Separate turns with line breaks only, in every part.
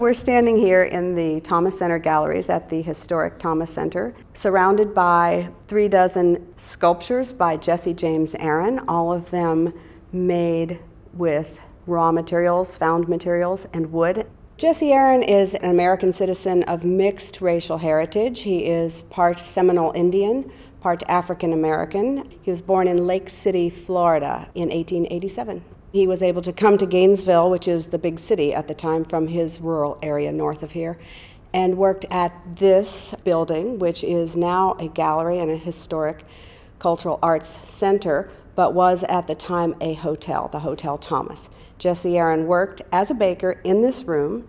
We're standing here in the Thomas Center galleries at the historic Thomas Center, surrounded by three dozen sculptures by Jesse James Aaron, all of them made with raw materials, found materials, and wood. Jesse Aaron is an American citizen of mixed racial heritage. He is part Seminole Indian, part African American. He was born in Lake City, Florida in 1887. He was able to come to Gainesville, which is the big city at the time, from his rural area north of here, and worked at this building, which is now a gallery and a historic cultural arts center, but was at the time a hotel, the Hotel Thomas. Jesse Aaron worked as a baker in this room,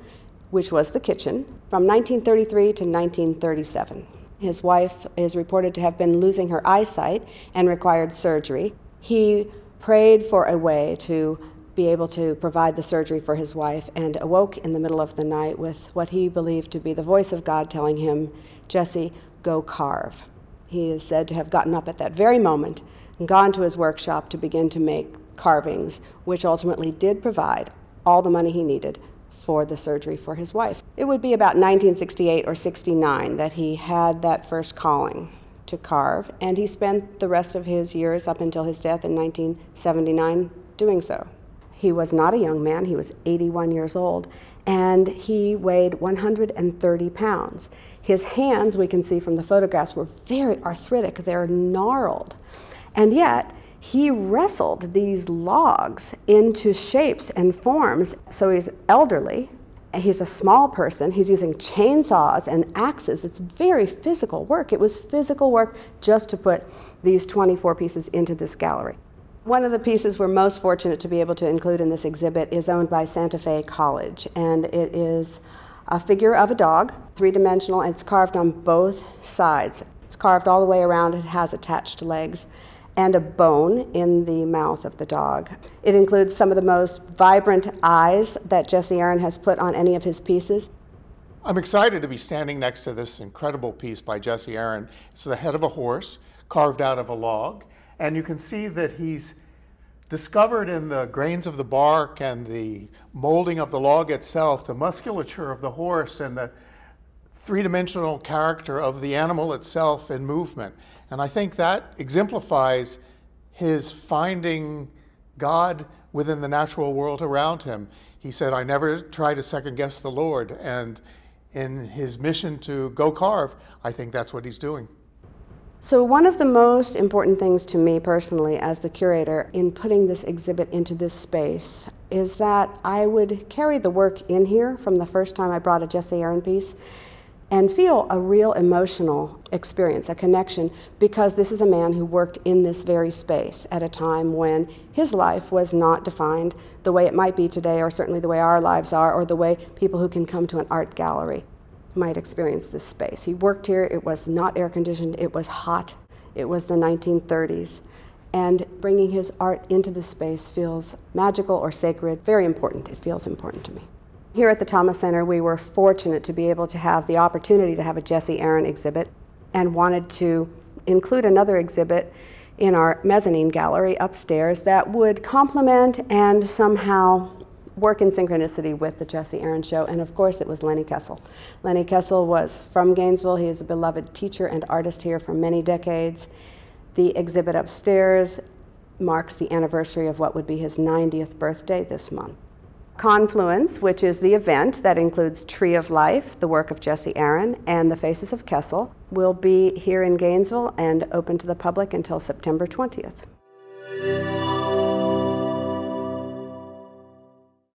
which was the kitchen, from 1933 to 1937. His wife is reported to have been losing her eyesight and required surgery. He prayed for a way to be able to provide the surgery for his wife and awoke in the middle of the night with what he believed to be the voice of God telling him, Jesse, go carve. He is said to have gotten up at that very moment and gone to his workshop to begin to make carvings, which ultimately did provide all the money he needed for the surgery for his wife. It would be about 1968 or 69 that he had that first calling to carve, and he spent the rest of his years up until his death in 1979 doing so. He was not a young man, he was 81 years old, and he weighed 130 pounds. His hands, we can see from the photographs, were very arthritic, they're gnarled. And yet, he wrestled these logs into shapes and forms. So he's elderly, He's a small person. He's using chainsaws and axes. It's very physical work. It was physical work just to put these 24 pieces into this gallery. One of the pieces we're most fortunate to be able to include in this exhibit is owned by Santa Fe College, and it is a figure of a dog, three-dimensional, and it's carved on both sides. It's carved all the way around. It has attached legs and a bone in the mouth of the dog. It includes some of the most vibrant eyes that Jesse Aaron has put on any of his pieces.
I'm excited to be standing next to this incredible piece by Jesse Aaron. It's the head of a horse carved out of a log, and you can see that he's discovered in the grains of the bark and the molding of the log itself, the musculature of the horse and the three-dimensional character of the animal itself and movement. And I think that exemplifies his finding God within the natural world around him. He said, I never try to second guess the Lord. And in his mission to go carve, I think that's what he's doing.
So one of the most important things to me personally as the curator in putting this exhibit into this space is that I would carry the work in here from the first time I brought a Jesse Aaron piece and feel a real emotional experience, a connection, because this is a man who worked in this very space at a time when his life was not defined the way it might be today, or certainly the way our lives are, or the way people who can come to an art gallery might experience this space. He worked here, it was not air conditioned, it was hot, it was the 1930s. And bringing his art into the space feels magical or sacred, very important. It feels important to me. Here at the Thomas Center, we were fortunate to be able to have the opportunity to have a Jesse Aaron exhibit and wanted to include another exhibit in our mezzanine gallery upstairs that would complement and somehow work in synchronicity with the Jesse Aaron show. And of course, it was Lennie Kesl. Lennie Kesl was from Gainesville. He is a beloved teacher and artist here for many decades. The exhibit upstairs marks the anniversary of what would be his 90th birthday this month. Confluence, which is the event that includes Tree of Life, the work of Jesse Aaron, and the Faces of Kesl, will be here in Gainesville and open to the public until September 20th.